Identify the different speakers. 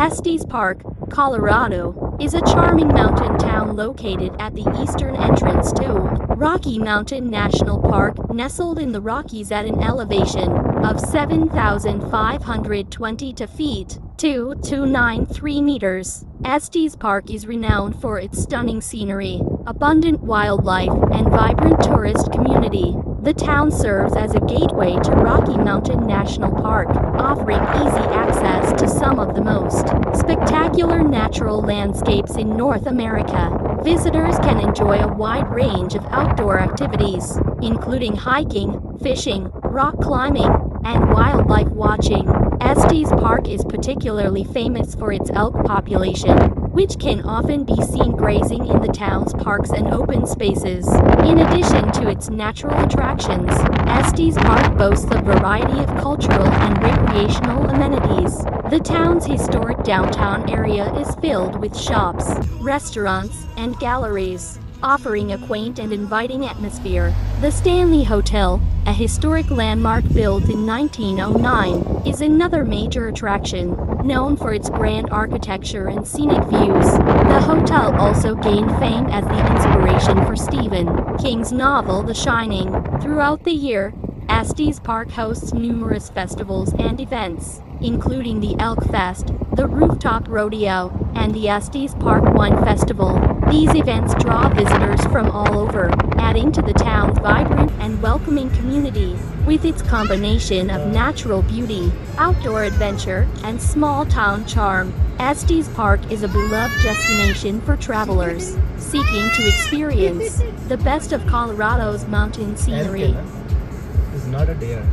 Speaker 1: Estes Park, Colorado, is a charming mountain town located at the eastern entrance to Rocky Mountain National Park, nestled in the Rockies at an elevation of 7,522 feet, 2,293 meters. Estes Park is renowned for its stunning scenery, abundant wildlife, and vibrant tourist community. The town serves as a gateway to Rocky Mountain National Park, offering easy access to some of the most spectacular natural landscapes in North America. Visitors can enjoy a wide range of outdoor activities, including hiking, fishing, rock climbing, and wildlife watching. Estes Park is particularly famous for its elk population, which can often be seen grazing in the town's parks and open spaces. In addition to its natural attractions, Estes Park boasts a variety of cultural and recreational amenities. The town's historic downtown area is filled with shops, restaurants, and galleries offering a quaint and inviting atmosphere. The Stanley Hotel, a historic landmark built in 1909, is another major attraction, known for its grand architecture and scenic views. The hotel also gained fame as the inspiration for Stephen King's novel The Shining. Throughout the year, Estes Park hosts numerous festivals and events, including the Elk Fest, the Rooftop Rodeo, and the Estes Park Wine Festival. These events draw visitors from all over, adding to the town's vibrant and welcoming community. With its combination of natural beauty, outdoor adventure, and small town charm, Estes Park is a beloved destination for travelers seeking to experience the best of Colorado's mountain scenery
Speaker 2: not a deer.